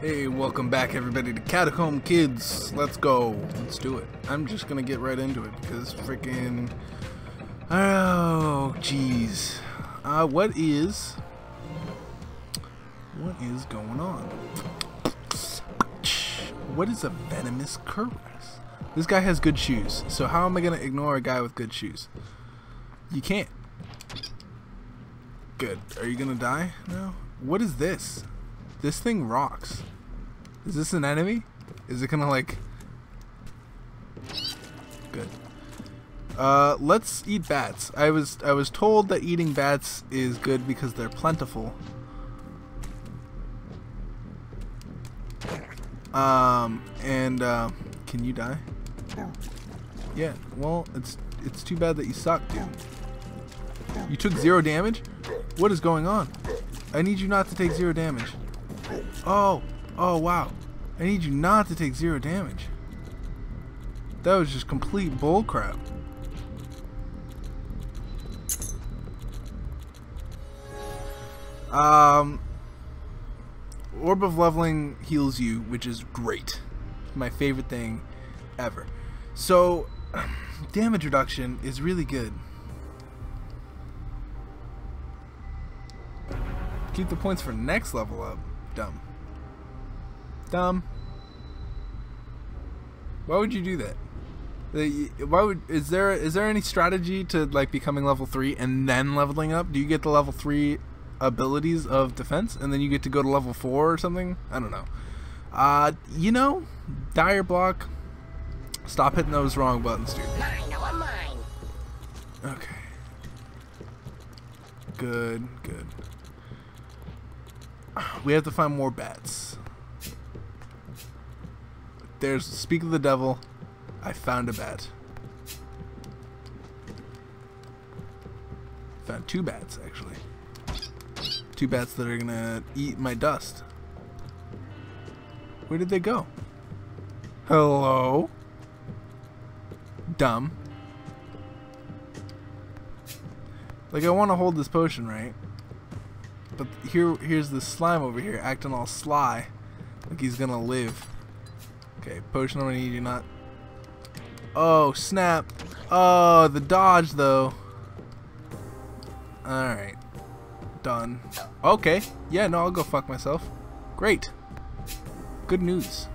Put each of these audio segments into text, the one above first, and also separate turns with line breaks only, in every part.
Hey, welcome back everybody to Catacomb Kids. Let's go. Let's do it. I'm just gonna get right into it because freaking. Oh, jeez. Uh, what is. What is going on? What is a venomous Kerberos? This guy has good shoes, so how am I gonna ignore a guy with good shoes? You can't. Good. Are you gonna die now? What is this? This thing rocks. Is this an enemy? Is it gonna like... Good. Uh, let's eat bats. I was I was told that eating bats is good because they're plentiful. Um, and uh, can you die? Yeah. Well, it's it's too bad that you suck, dude. You took zero damage? What is going on? I need you not to take zero damage. Oh, oh wow. I need you not to take zero damage. That was just complete bullcrap. Um, Orb of Leveling heals you, which is great. My favorite thing ever. So, damage reduction is really good. Keep the points for next level up. Dumb. Dumb. Why would you do that? Why would is there is there any strategy to like becoming level three and then leveling up? Do you get the level three abilities of defense and then you get to go to level four or something? I don't know. Uh, you know, dire block. Stop hitting those wrong buttons, dude. Mine, mine. Okay. Good, good. We have to find more bats. There's speak of the devil. I found a bat. Found two bats actually. Two bats that are gonna eat my dust. Where did they go? Hello? Dumb. Like I want to hold this potion, right? But here, here's the slime over here acting all sly, like he's gonna live. Okay, potion I'm gonna need you not. Oh snap! Oh, the dodge though. All right, done. Okay, yeah, no, I'll go fuck myself. Great. Good news.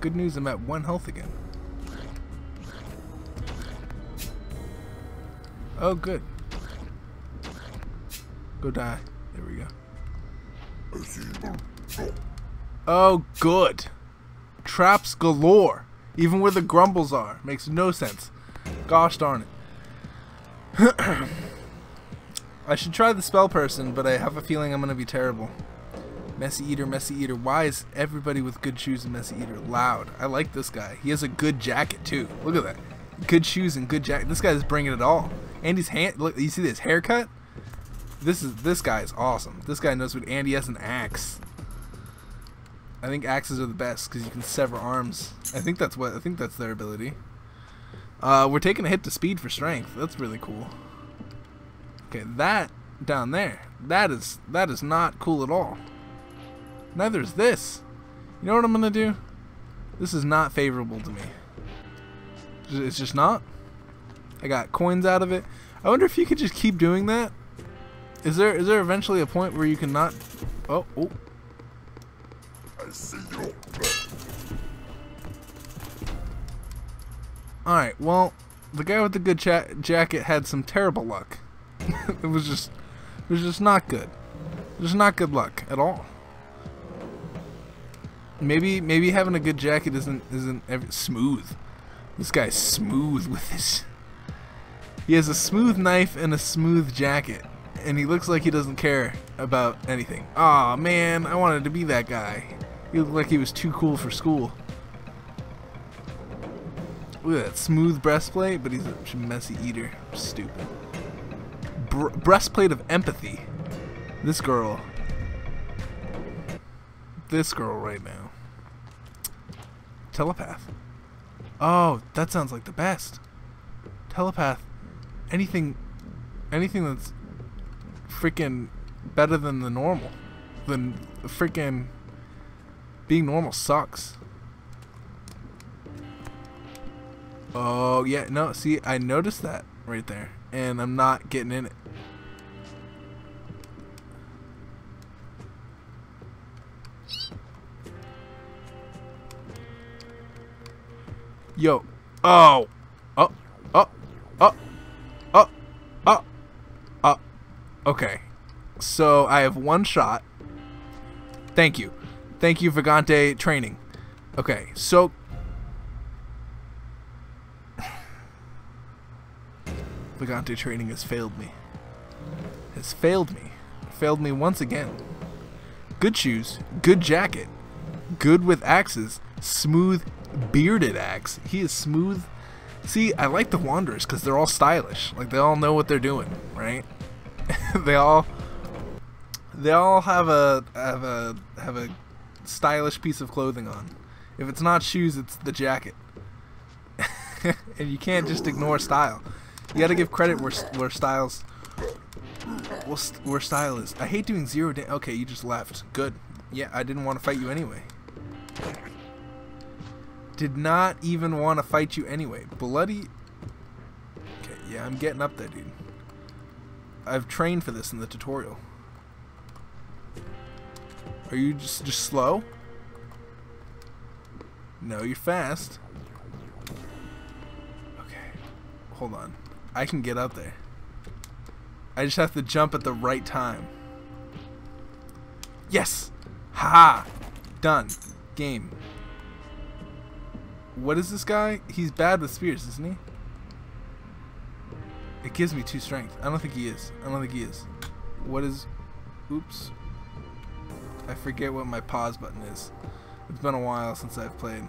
Good news. I'm at one health again. Oh, good. Go die. There we go. Oh, good. Traps galore. Even where the grumbles are. Makes no sense. Gosh darn it. I should try the spell person, but I have a feeling I'm going to be terrible. Messy Eater, Messy Eater. Why is everybody with good shoes and Messy Eater loud? I like this guy. He has a good jacket, too. Look at that. Good shoes and good jacket. This guy's bringing it all. Andy's hand. Look, you see this haircut? This is this guy is awesome. This guy knows what Andy has an axe. I think axes are the best because you can sever arms. I think that's what I think that's their ability. Uh, we're taking a hit to speed for strength. That's really cool. Okay, that down there. That is that is not cool at all. Neither is this. You know what I'm gonna do? This is not favorable to me. It's just not. I got coins out of it. I wonder if you could just keep doing that is there is there eventually a point where you can not? Oh, oh. I see you. All right. Well, the guy with the good jacket had some terrible luck. it was just it was just not good. Just not good luck at all. Maybe maybe having a good jacket isn't isn't every, smooth. This guy's smooth with this. He has a smooth knife and a smooth jacket and he looks like he doesn't care about anything. Aw, oh, man, I wanted to be that guy. He looked like he was too cool for school. Look at that smooth breastplate, but he's a messy eater. Stupid. Br breastplate of empathy. This girl. This girl right now. Telepath. Oh, that sounds like the best. Telepath. Anything anything that's freaking better than the normal. Than freaking Being normal sucks. Oh, yeah, no, see, I noticed that right there. And I'm not getting in it. Yo. Oh. Oh. Oh. Oh. Oh. Oh. Okay. So I have one shot. Thank you. Thank you, Vagante training. Okay, so Vagante training has failed me. Has failed me. Failed me once again. Good shoes, good jacket, good with axes, smooth bearded axe. He is smooth. See, I like the Wanderers because they're all stylish. Like they all know what they're doing, right? they all they all have a have a have a stylish piece of clothing on. If it's not shoes, it's the jacket. and you can't just ignore style. You gotta give credit where where styles where style is. I hate doing zero. okay, you just left. Good. Yeah, I didn't want to fight you anyway. Did not even want to fight you anyway. Bloody. Okay, yeah, I'm getting up there, dude. I've trained for this in the tutorial. Are you just just slow? No, you're fast. Okay. Hold on. I can get up there. I just have to jump at the right time. Yes! Ha! Done. Game. What is this guy? He's bad with spears, isn't he? It gives me two strength. I don't think he is. I don't think he is. What is... Oops. I forget what my pause button is. It's been a while since I've played.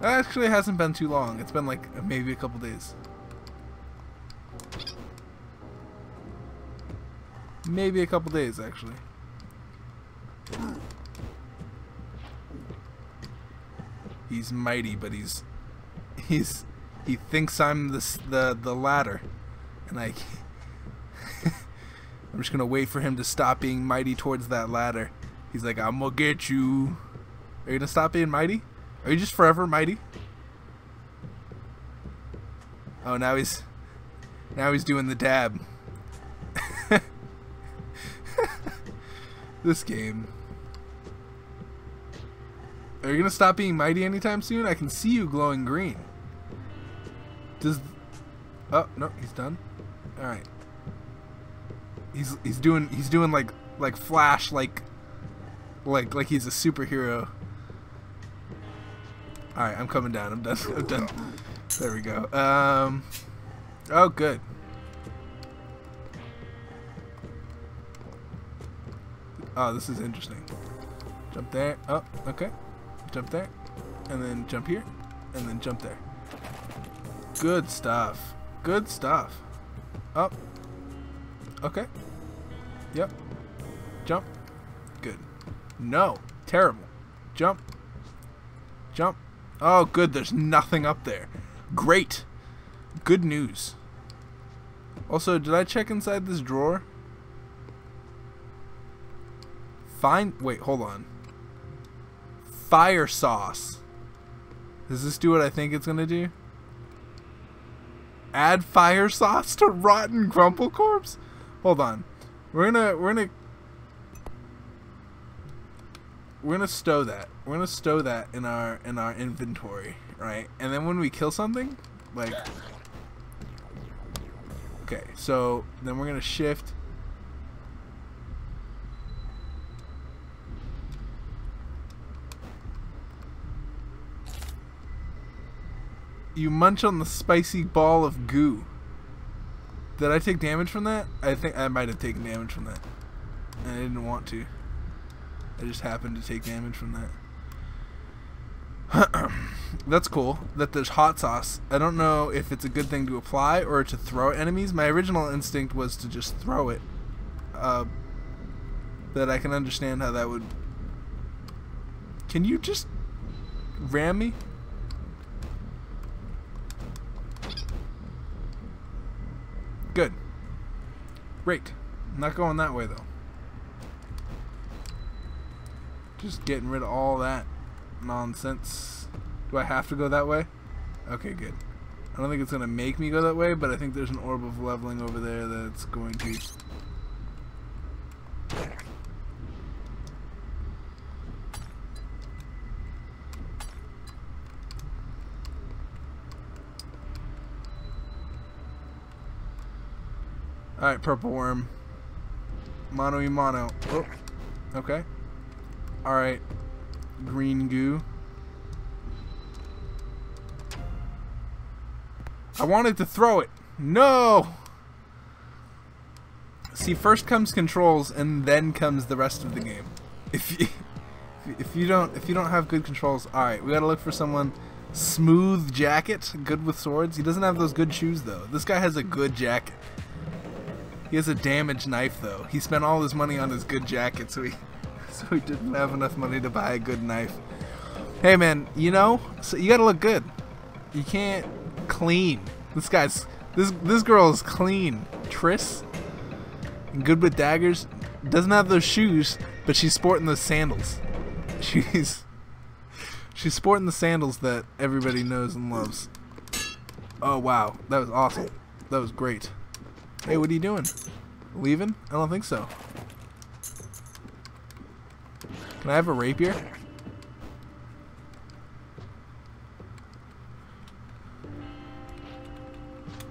That actually hasn't been too long. It's been like maybe a couple days. Maybe a couple days, actually. He's mighty, but he's he's he thinks I'm the the the ladder, and I I'm just gonna wait for him to stop being mighty towards that ladder. He's like, I'm gonna get you. Are you gonna stop being mighty? Are you just forever mighty? Oh, now he's now he's doing the dab. this game. Are you gonna stop being mighty anytime soon? I can see you glowing green. Does Oh, no, he's done. Alright. He's he's doing he's doing like like flash like like like he's a superhero. Alright, I'm coming down. I'm done. I'm done. There we go. Um Oh good. Oh, this is interesting. Jump there. Oh, okay. Jump there. And then jump here. And then jump there. Good stuff. Good stuff. Up. Oh. Okay. Yep. Jump. Good. No. Terrible. Jump. Jump. Oh, good. There's nothing up there. Great. Good news. Also, did I check inside this drawer? Fine. Wait, hold on. Fire sauce. Does this do what I think it's gonna do? Add fire sauce to rotten grumble corpse? Hold on. We're gonna we're gonna we're gonna stow that. We're gonna stow that in our in our inventory, right? And then when we kill something, like Okay, so then we're gonna shift You munch on the spicy ball of goo. Did I take damage from that? I think I might have taken damage from that. And I didn't want to. I just happened to take damage from that. That's cool. That there's hot sauce. I don't know if it's a good thing to apply or to throw at enemies. My original instinct was to just throw it. Uh, that I can understand how that would... Can you just ram me? Good. Great. not going that way, though. Just getting rid of all that nonsense. Do I have to go that way? Okay, good. I don't think it's going to make me go that way, but I think there's an orb of leveling over there that's going to... Purple worm. Mono y mono. Oh, okay. Alright. Green goo. I wanted to throw it. No! See, first comes controls, and then comes the rest of the game. If you, if you don't, if you don't have good controls, all right, we gotta look for someone smooth jacket, good with swords. He doesn't have those good shoes though. This guy has a good jacket. He has a damaged knife though. He spent all his money on his good jacket, so he, so he didn't have enough money to buy a good knife. Hey man, you know, so you gotta look good. You can't clean. This guy's this this girl is clean. Triss, good with daggers. Doesn't have those shoes, but she's sporting those sandals. She's she's sporting the sandals that everybody knows and loves. Oh wow, that was awesome. That was great. Hey, what are you doing? Leaving? I don't think so. Can I have a rapier?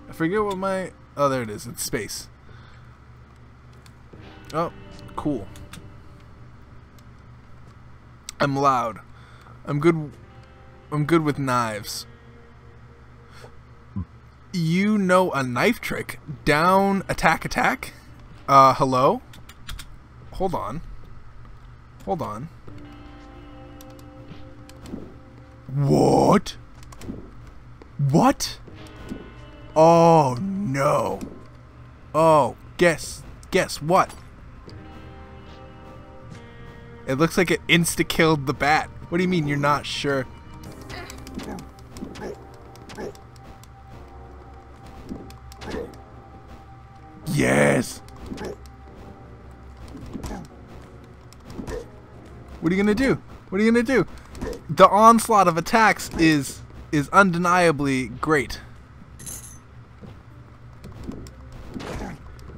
I forget what my... Oh, there it is. It's space. Oh, cool. I'm loud. I'm good... I'm good with knives you know a knife trick. Down, attack, attack. Uh, hello? Hold on. Hold on. What? What? Oh, no. Oh, guess. Guess what? It looks like it insta-killed the bat. What do you mean you're not sure? You gonna do? What are you gonna do? The onslaught of attacks is is undeniably great.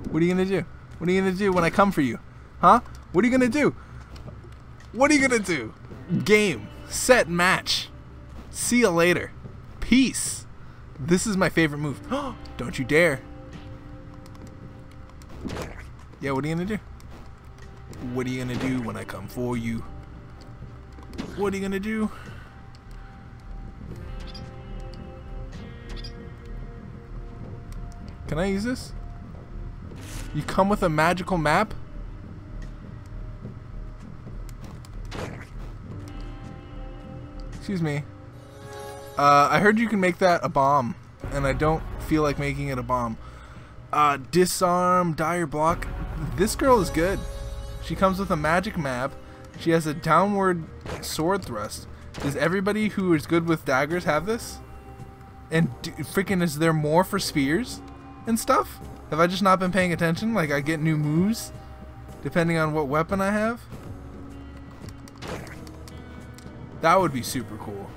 What are you gonna do? What are you gonna do when I come for you? Huh? What are you gonna do? What are you gonna do? Game. Set match. See you later. Peace. This is my favorite move. Don't you dare. Yeah, what are you gonna do? What are you gonna do when I come for you? What are you gonna do? Can I use this? You come with a magical map? Excuse me. Uh, I heard you can make that a bomb, and I don't feel like making it a bomb. Uh, disarm, dire block. This girl is good. She comes with a magic map. She has a downward sword thrust. Does everybody who is good with daggers have this? And freaking is there more for spears and stuff? Have I just not been paying attention? Like I get new moves depending on what weapon I have? That would be super cool.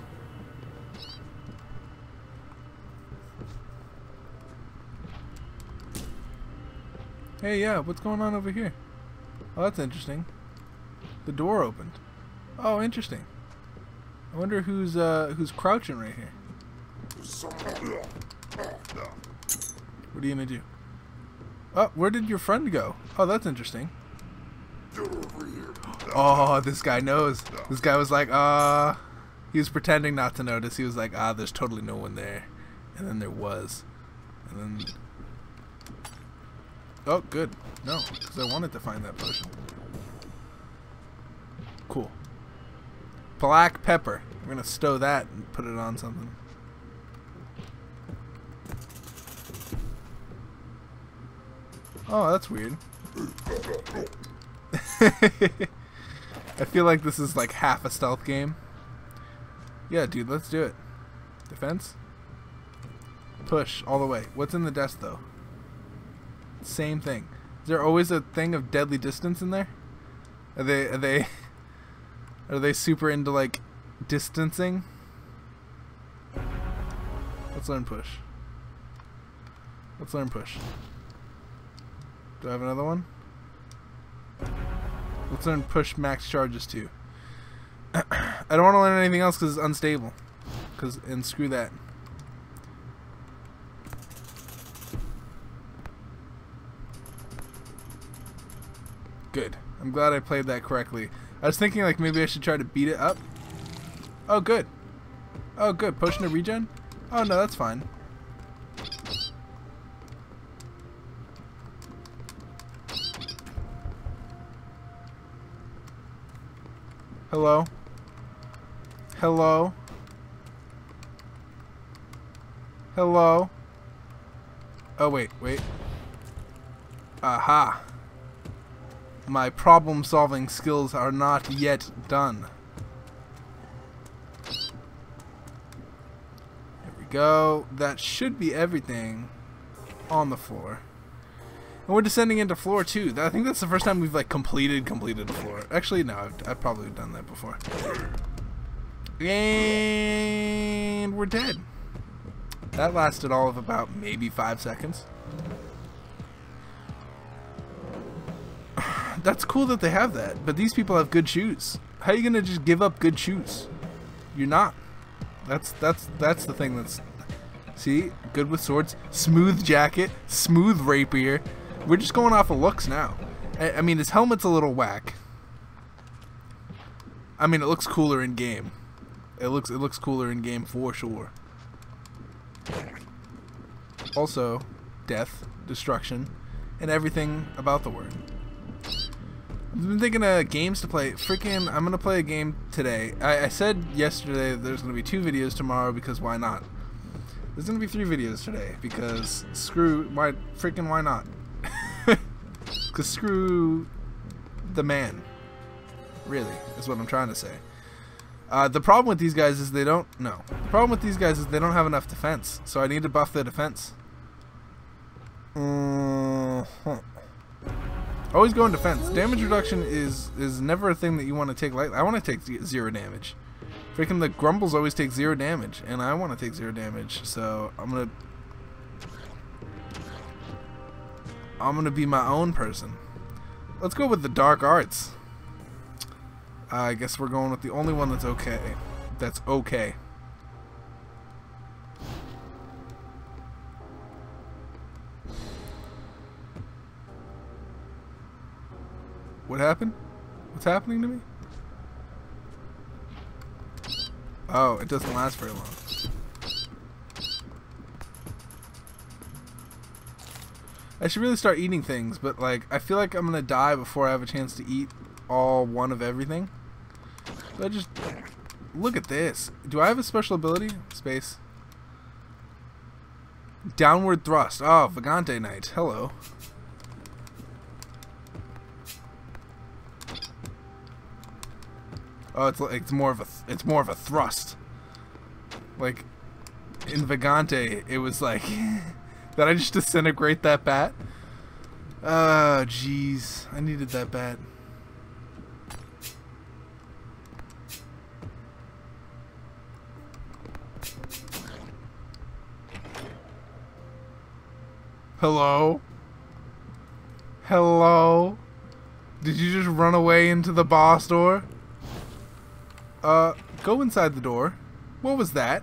Hey, yeah, what's going on over here? Oh, that's interesting. The door opened. Oh, interesting. I wonder who's uh who's crouching right here. What are you gonna do? Oh, where did your friend go? Oh, that's interesting. Oh, this guy knows. This guy was like, uh, he was pretending not to notice. He was like, ah, there's totally no one there. And then there was. And then Oh, good. No, because I wanted to find that potion. Cool. Black pepper. We're to stow that and put it on something. Oh, that's weird. I feel like this is like half a stealth game. Yeah, dude, let's do it. Defense? Push all the way. What's in the desk, though? Same thing. Is there always a thing of deadly distance in there? Are they are they Are they super into like distancing? Let's learn push. Let's learn push. Do I have another one? Let's learn push max charges too. I don't want to learn anything else because it's unstable. Cause and screw that. Good. I'm glad I played that correctly. I was thinking like maybe I should try to beat it up. Oh, good. Oh, good. Potion of regen? Oh, no, that's fine. Hello? Hello? Hello? Oh, wait, wait. Aha. My problem-solving skills are not yet done. There we go. That should be everything on the floor. And we're descending into floor two. I think that's the first time we've like completed completed the floor. Actually, no, I've, I've probably done that before. And we're dead. That lasted all of about maybe five seconds. That's cool that they have that, but these people have good shoes. How are you gonna just give up good shoes? You're not. That's that's that's the thing that's see good with swords, smooth jacket, smooth rapier. We're just going off of looks now. I, I mean, his helmet's a little whack. I mean, it looks cooler in game. It looks it looks cooler in game for sure. Also, death, destruction, and everything about the word. I've been thinking of games to play. Freaking, I'm gonna play a game today. I, I said yesterday there's gonna be two videos tomorrow because why not? There's gonna be three videos today because screw why freaking why not? Because screw the man. Really, is what I'm trying to say. Uh, the problem with these guys is they don't. No. The problem with these guys is they don't have enough defense. So I need to buff their defense. Uh. Always go in defense. Damage reduction is is never a thing that you want to take lightly. I want to take zero damage. Freaking the grumbles always take zero damage, and I want to take zero damage. So I'm gonna I'm gonna be my own person. Let's go with the dark arts. I guess we're going with the only one that's okay. That's okay. What happened? What's happening to me? Oh, it doesn't last very long. I should really start eating things, but like I feel like I'm gonna die before I have a chance to eat all one of everything. So I just look at this. Do I have a special ability? Space. Downward thrust. Oh, Vagante Knight. Hello. Oh, it's it's more of a it's more of a thrust. Like in Vagante, it was like that. I just disintegrate that bat? Oh, jeez, I needed that bat. Hello? Hello? Did you just run away into the boss door? Uh, go inside the door. What was that?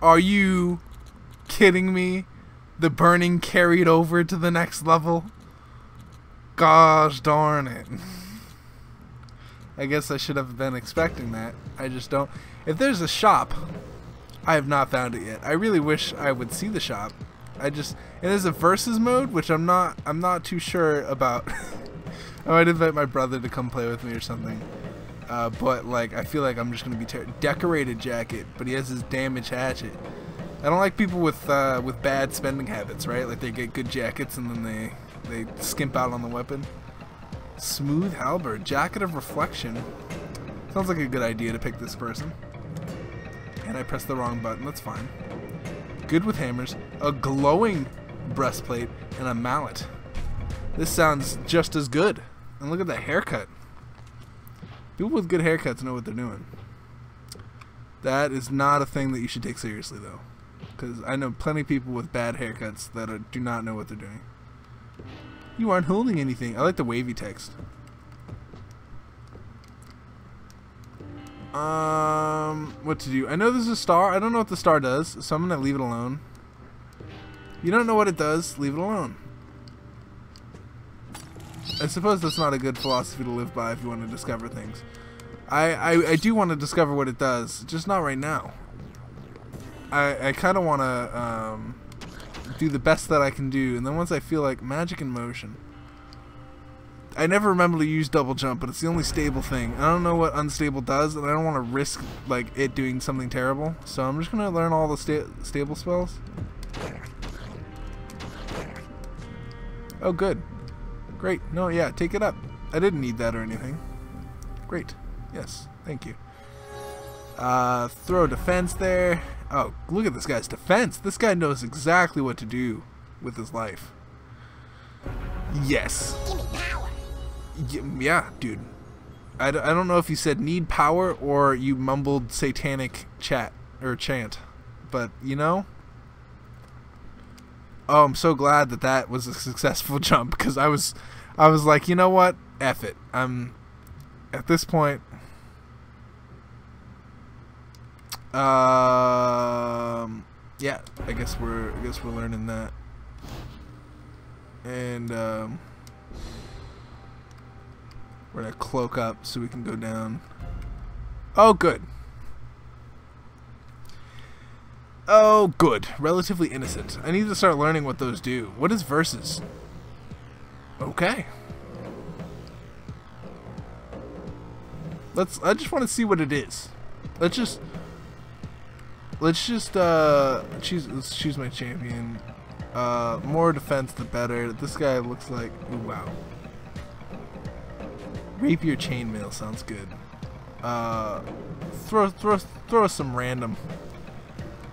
Are you kidding me? The burning carried over to the next level? Gosh darn it. I guess I should have been expecting that. I just don't. If there's a shop, I have not found it yet. I really wish I would see the shop. I just and there's a versus mode, which I'm not I'm not too sure about. I might invite my brother to come play with me or something. Uh, but like, I feel like I'm just gonna be decorated jacket, but he has his damage hatchet. I don't like people with uh, with bad spending habits, right? Like they get good jackets and then they they skimp out on the weapon. Smooth halberd, jacket of reflection. Sounds like a good idea to pick this person. And I pressed the wrong button. That's fine. Good with hammers, a glowing breastplate, and a mallet. This sounds just as good. And look at that haircut. People with good haircuts know what they're doing. That is not a thing that you should take seriously, though. Because I know plenty of people with bad haircuts that are, do not know what they're doing. You aren't holding anything. I like the wavy text. Um, what to do? I know there's a star. I don't know what the star does, so I'm going to leave it alone. You don't know what it does, leave it alone. I suppose that's not a good philosophy to live by if you want to discover things. I, I, I do want to discover what it does, just not right now. I, I kind of want to um, do the best that I can do, and then once I feel like magic in motion. I never remember to use double jump, but it's the only stable thing. I don't know what unstable does, and I don't want to risk like it doing something terrible. So I'm just gonna learn all the sta stable spells. Oh, good. Great. No, yeah, take it up. I didn't need that or anything. Great. Yes, thank you. Uh, throw defense there. Oh, look at this guy's defense. This guy knows exactly what to do with his life. Yes. Yeah, dude. I d I don't know if you said need power or you mumbled satanic chat or chant. But, you know? Oh, I'm so glad that that was a successful jump because I was I was like, you know what? F it. I'm at this point um yeah, I guess we're I guess we're learning that. And um we're gonna cloak up so we can go down. Oh, good. Oh, good. Relatively innocent. I need to start learning what those do. What is versus? Okay. Let's. I just want to see what it is. Let's just. Let's just uh choose. Let's choose my champion. Uh, more defense, the better. This guy looks like. Ooh, wow. Rapier chainmail sounds good. Uh, throw throw throw some random.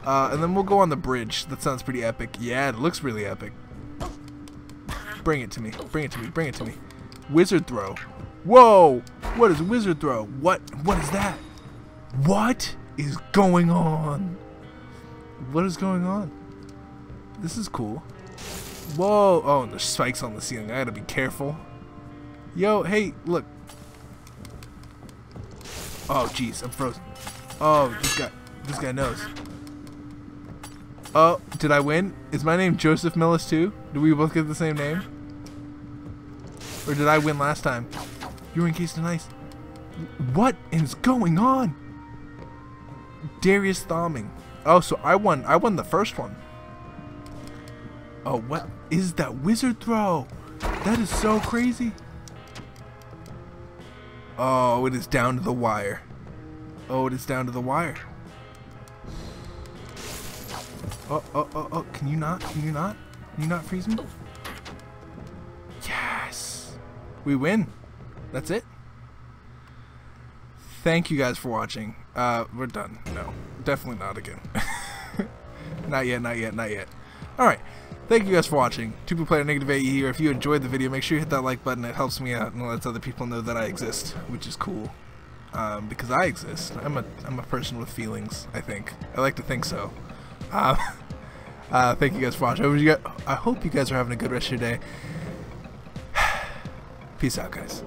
Uh, and then we'll go on the bridge. That sounds pretty epic. Yeah, it looks really epic. Bring it to me. Bring it to me. Bring it to me. Wizard throw. Whoa! What is wizard throw? What? What is that? What is going on? What is going on? This is cool. Whoa! Oh, and there's spikes on the ceiling. I gotta be careful. Yo, hey, look. Oh, jeez, I'm frozen. Oh, this guy, this guy knows. Oh, did I win? Is my name Joseph Millis too? Do we both get the same name? Or did I win last time? You're encased in ice. What is going on? Darius Thoming. Oh, so I won. I won the first one. Oh, what is that wizard throw? That is so crazy. Oh, it is down to the wire. Oh, it is down to the wire. Oh, oh, oh, oh, can you not? Can you not? Can you not freeze me? Yes! We win. That's it. Thank you guys for watching. Uh, we're done. No, definitely not again. not yet, not yet, not yet. Alright, thank you guys for watching. TubaPlyr Negative AE here. If you enjoyed the video, make sure you hit that like button. It helps me out and lets other people know that I exist, which is cool. Um, because I exist. I'm a, I'm a person with feelings, I think. I like to think so. Um, uh, thank you guys for watching. I hope you guys, are having a good rest of your day. Peace out, guys.